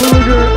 Look at